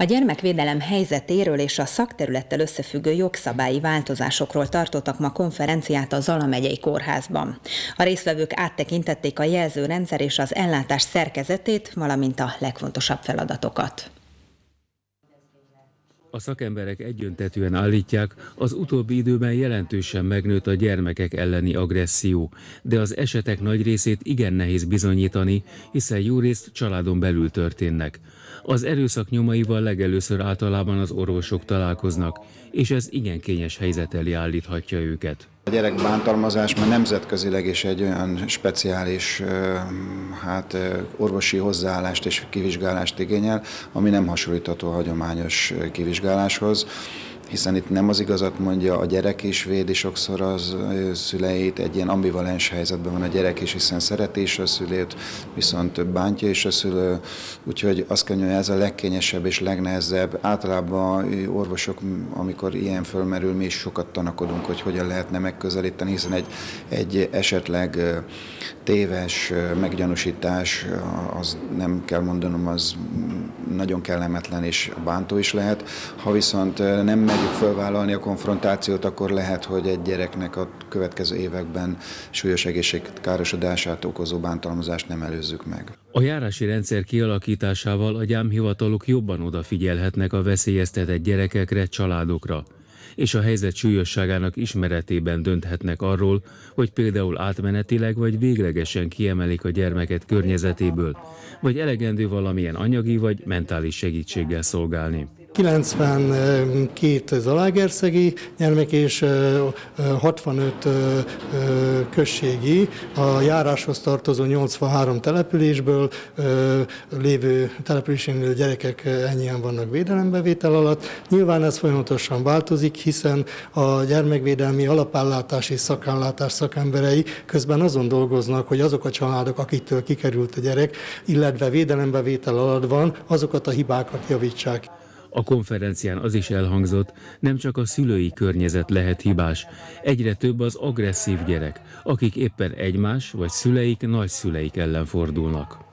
A gyermekvédelem helyzetéről és a szakterülettel összefüggő jogszabályi változásokról tartottak ma konferenciát a Zala megyei kórházban. A résztvevők áttekintették a jelzőrendszer és az ellátás szerkezetét, valamint a legfontosabb feladatokat. A szakemberek egyöntetűen állítják, az utóbbi időben jelentősen megnőtt a gyermekek elleni agresszió, de az esetek nagy részét igen nehéz bizonyítani, hiszen jó részt családon belül történnek. Az erőszak nyomaival legelőször általában az orvosok találkoznak, és ez igen kényes helyzet elé állíthatja őket. A gyerekbántalmazás már nemzetközileg is egy olyan speciális hát, orvosi hozzáállást és kivizsgálást igényel, ami nem hasonlítható a hagyományos kivizsgáláshoz hiszen itt nem az igazat mondja, a gyerek is védi sokszor az szüleit, egy ilyen ambivalens helyzetben van a gyerek is, hiszen szereti a szülét, viszont bántja is a szülő, úgyhogy azt kell mondani, ez a legkényesebb és legnehezebb. Általában orvosok, amikor ilyen fölmerül, mi is sokat tanakodunk, hogy hogyan lehetne megközelíteni, hiszen egy, egy esetleg téves meggyanúsítás, az nem kell mondanom, az nagyon kellemetlen és bántó is lehet. Ha viszont nem merjük fölvállalni a konfrontációt, akkor lehet, hogy egy gyereknek a következő években súlyos egészségkárosodását okozó bántalmazást nem előzzük meg. A járási rendszer kialakításával a gyámhivatalok jobban odafigyelhetnek a veszélyeztetett gyerekekre, családokra és a helyzet súlyosságának ismeretében dönthetnek arról, hogy például átmenetileg vagy véglegesen kiemelik a gyermeket környezetéből, vagy elegendő valamilyen anyagi vagy mentális segítséggel szolgálni. 92 zalágerszegi gyermek és 65 községi, a járáshoz tartozó 83 településből lévő településén gyerekek ennyien vannak védelembevétel alatt. Nyilván ez folyamatosan változik, hiszen a gyermekvédelmi alapállátás és szakállátás szakemberei közben azon dolgoznak, hogy azok a családok, akiktől kikerült a gyerek, illetve védelembevétel alatt van, azokat a hibákat javítsák. A konferencián az is elhangzott, nem csak a szülői környezet lehet hibás, egyre több az agresszív gyerek, akik éppen egymás vagy szüleik, nagyszüleik ellen fordulnak.